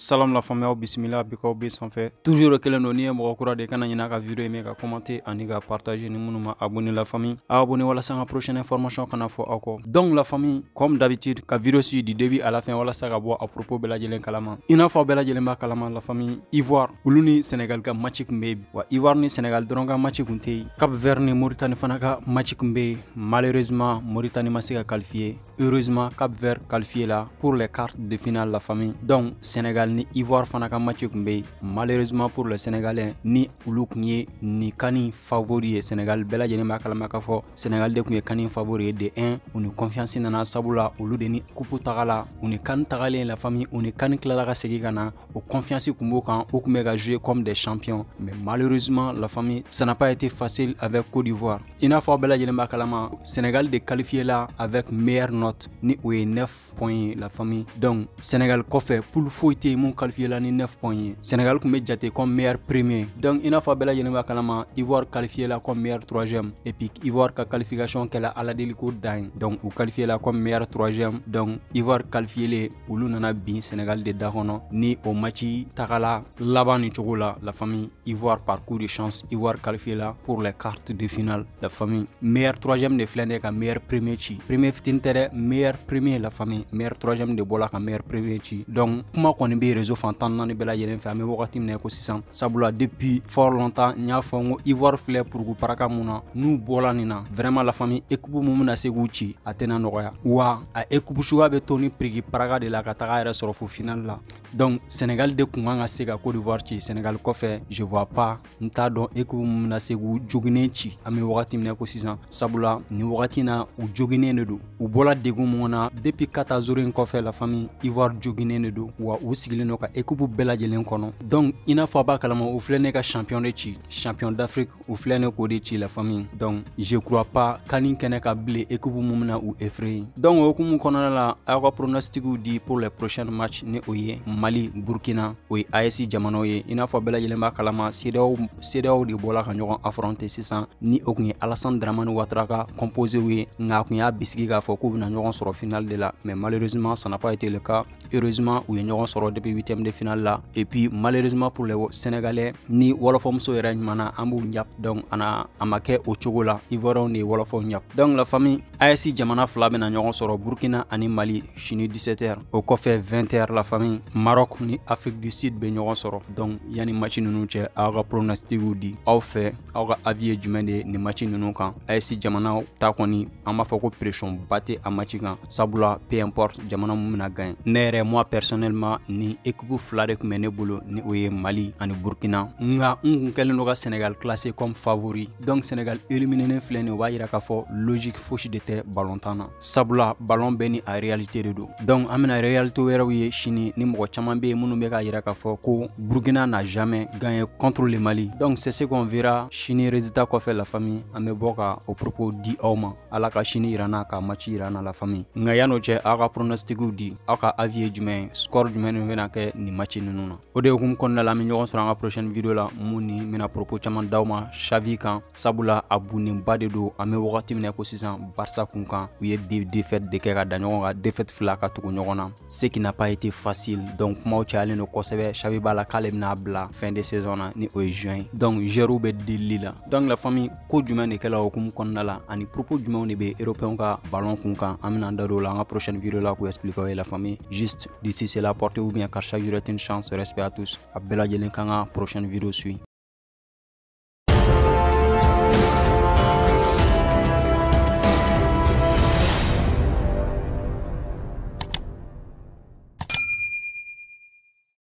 Salam la famille bisimila bikaw be sanfɛ toujours kelen don ni ye mɔgɔ kura de kana ɲina ka video ye ka commenter ani ka partager ni minnu ma abonné la famille. A abonné walasa ka prochaine information kana fɔ aw kɔ donc la famille comme d'habitude ka video suit du début à la fin walasa ka bɔ a propos bɛɛ lajɛlen kalama. I n'a fɔ la famille ivoire olu ni sénégal ka match wa ivoire ni sénégal dɔrɔn ka match cap vert ni mauritanie fana ka malheureusement mauritanie ma se ka qualifier heureusement cap vert qualifié la pour les cartes de finale la famille. Donc sénégal ni ivoire fana ka match kun be malheureusement pour le sénégalais ni olu kun ye ni kani favori sénégal. Bɛɛ lajɛlen b'a kalama sénégal de kun kani favori ye de 1 u ni confiance nana sabula olu de ni kupu tagala u ni kani la famille u ni kani kilala ka segi ka confiance kun kan u kun bɛ jouer comme des champions. Mais malheureusement la famille ça n'a pas été facile avec côte d'ivoire. I n'a fɔ bɛɛ lajɛlen sénégal de qualifié la avec meilleure note ni o ye 9 points la famille. Donc sénégal kɔfɛ poule foyi tɛ mun qualifié la ni 9 points. Ye sénégal kun jate comme meilleur premier. Donc i n'a fɔ bɛɛ lajɛlen b'a kalama ivoire qualifié la comme meilleur troisième. Et puis ivoire ka qualification kɛla aladeliko dan ye donc u qualifié la comme meilleur troisième. Donc ivoire qualifié le olu nana bin sénégal de da ni o matchi tagala laban ni cogo la la famille ivoire parcours de chance. Ivoire qualifié la pour les cartes de finale. La famille meilleur troisième de filɛ ne meilleur premier ci. Premier fitini tɛ meilleur premier la famille. Meilleur troisième de bɔla ka meilleur premier ci. Donc kuma kɔni be réseau fantan naani bɛɛ lajɛlen fɛ an be wagati minɛ ko sisan. Sabula depuis fort longtemps n y'a fɔ n ko ivoire filɛ purugu paraka mun na n'u nin na. Vraiment la famille équipe mun bena se k'u ci a tɛna wa a équipe suga be to ni paraka de la ka taga yɛrɛ fo final la. Donc sénégal de kun kan ka se ka côte d'ivoire ci. Sénégal kɔfɛ je vois pas n t'a dɔn équipe mun bena se k'u joginen ci. An be wagati minɛ ko sisan. Sabula ni wagati na u joginen de do u bɔla degun mun na. Depuis katazoro in la famille ivoire joginen de do wa u donc i n'a a b'a u champion de champion d'afrique u filɛ ne k'o la donc je crois pas kani kɛnɛ ka bile équipe mun donc o hukumu kɔnɔna la pour les prochaines match ni o mali burkina o ye as jamanaw ye. I n'a fɔ kalama de bɔla ka ɲɔgɔn affronter sisan. Ni o kun ye alasan dramani watara ka ye nka a kun y'a bisigi de la. Mais malheureusement ça n'a été le cas. Heureusement depuis 8 de finale la et puis malheureusement pour les sénégalais ni wɔlɔfɔmuso yɛrɛ ɲumana an b'u donc ana a ma kɛ o cogo la ivoirɛnw de donc la famille as jamana fila sɔrɔ burkina ani mali sini 17h o kɔfɛ 20h la famille. Maroc ni afrique du sud be ɲɔgɔn sɔrɔ donc yani match nunu cɛ aw ka pronostigiw di. Aw fɛ aw ka avis ye jumɛn de ni match nunu kan. As jamana ta kɔni an pression ba a sabula peu importe jamana mun bena gagne. Ne yɛrɛ moi personnellement ni équipe fila de ne bolo ni ye mali ani burkina. Nga n kun kɛlen do ka sénégal classé comme favori. Donc sénégal éliminenen filɛ nin o b'a k'a fɔ logique fosi de tɛ balontan na. Sabula ballon bɛɛ ni a réalité de do donc an bena réalité wɛrɛw ye ni mɔgɔ caman be minnu be k'a yira k'a ko burkina n'a jamais gagné contre le mali. Donc c'est ce qu'on verra sini résultat kɔfɛ la famille. An be o propos di aw ma. Ala ka sini yirana ka match yirana la famille. Nga yan'o cɛ aw ka di aw ka ye jumɛn score jumɛn ni bena kɛ ni match nunu na. O de hukumu kɔnɔna la an be ɲɔgɔn sɔrɔ an ka prochaine video la. Mun ni propos caman daw ma xavi kan. Sabula a bunnenba de do an be wagati minɛ ko sisan barsa kun kan. U ye défaite de kɛ ka da ɲɔgɔn défaite fila ka tugu ɲɔgɔn na. Ce qui n'a pas été facile. Donc kumaw cayalen do kosɛbɛ. Xavi b'a la k'ale bena bila fin de saison na ni o ye juin donc gɛrɛw be delili la. Donc la famille ko jumɛn de kɛla hukumu kɔnɔna la? Ani propos jumɛnw de be européen ka ballon kun kan? An bena da do la. An ka prochaine video la k'o expliquer ye la famille. Juste d'ici c'est la portée ou bien car chaque jour est une chance respect à tous. A bɛɛ prochaine video suit